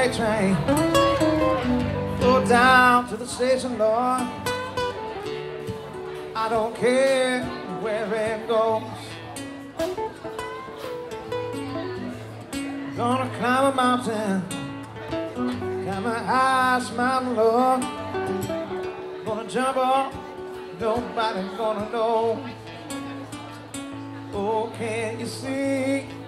Freight train. Go down to the station, Lord. I don't care where it goes. Gonna climb a mountain, climb a highest mountain, Lord. Gonna jump off, nobody's gonna know. Oh, can you see?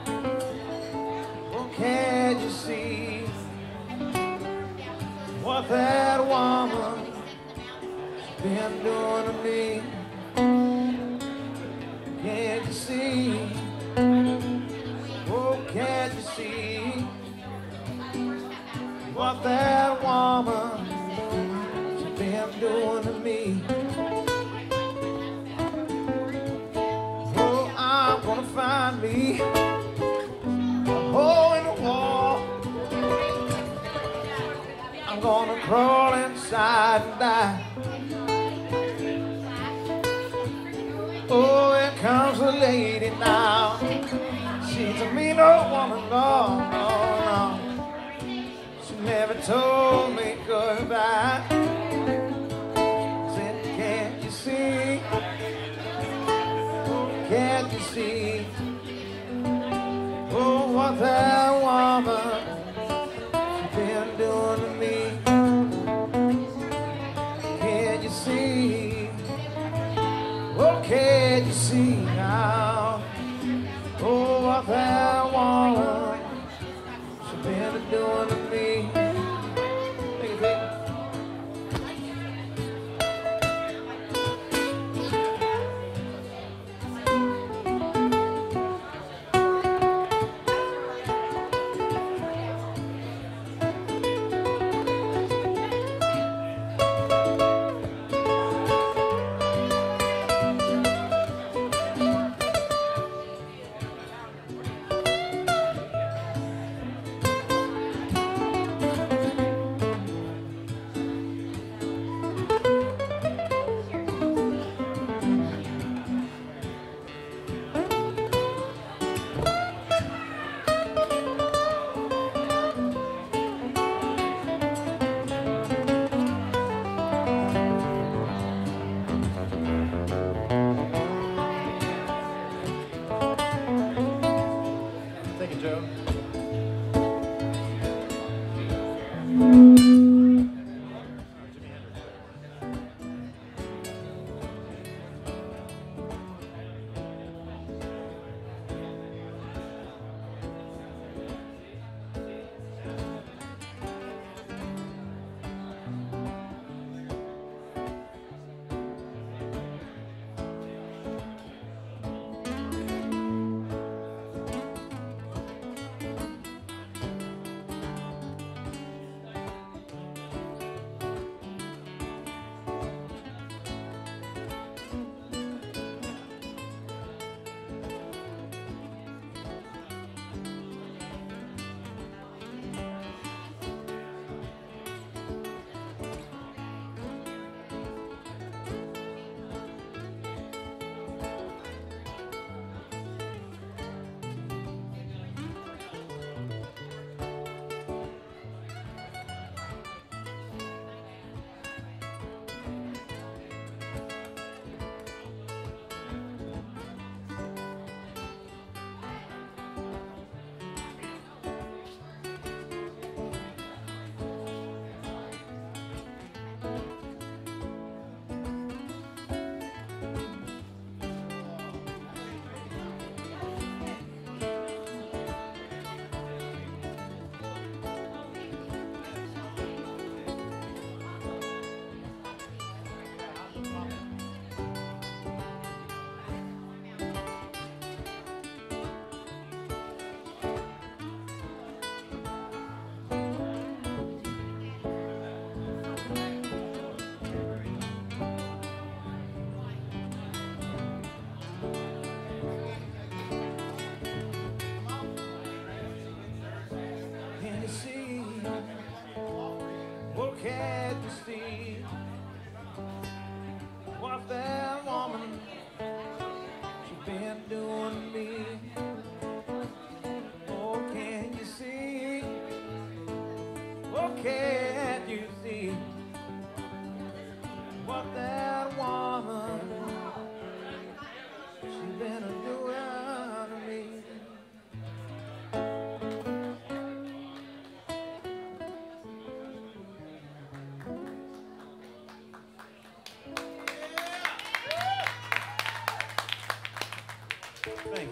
Been doing to me? Can't you see? Oh, can't you see what that woman's been doing to me? Oh, I'm gonna find me a hole in the wall. I'm gonna crawl inside and die. Comes a lady now. She's a mean old woman, no, no, no. She never told me goodbye. Said, can't you see? Can't you see? Oh, what that woman Oh, what that woman she been doing to me?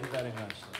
Obrigado, irmãos.